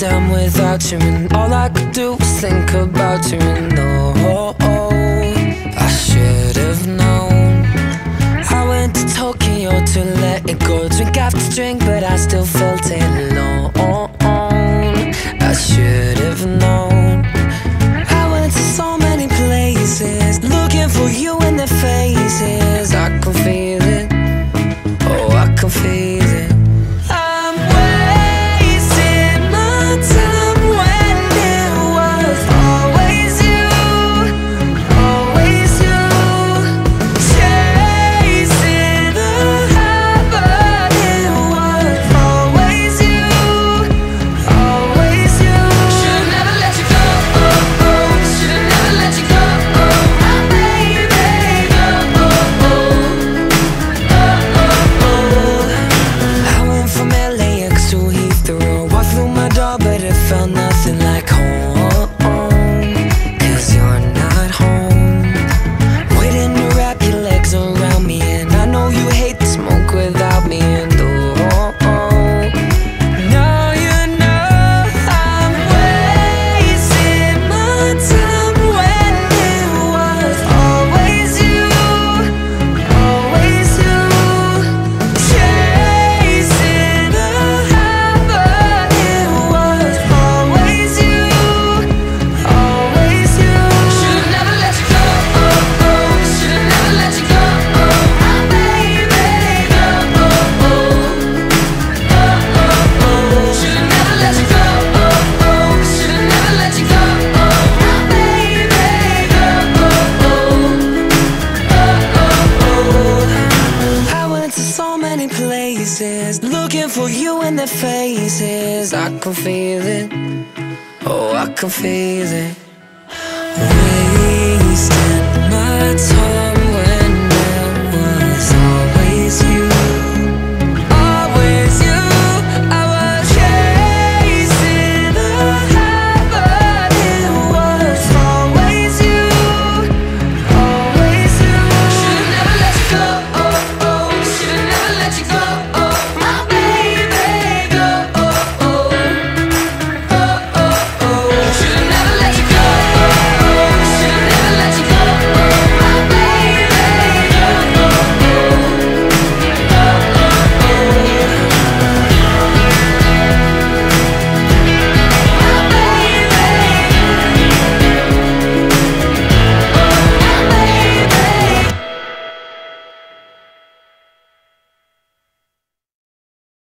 down without you And all I could do was think about you And oh, oh I should have known. I went to Tokyo to let it go Drink after drink, but I still felt alone. I should have known. I went to so many places Looking for you fan Looking for you in the faces. I can feel it. Oh, I can feel it. Wait.